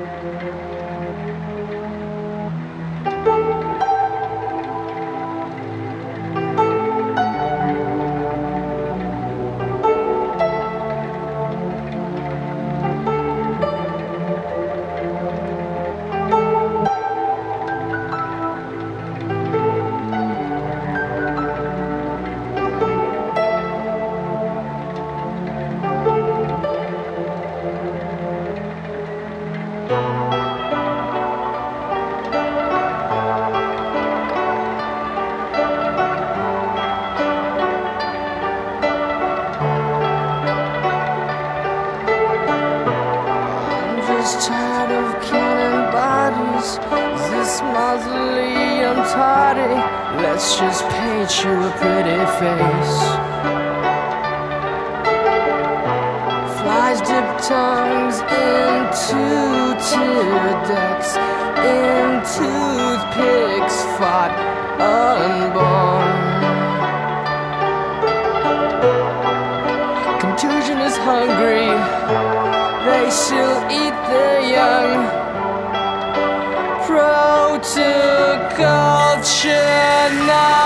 Música tardy? Let's just paint you a pretty face. Flies dip tongues into tear ducts, in toothpicks fought unborn. Contusion is hungry they still eat their young. Protoculture now.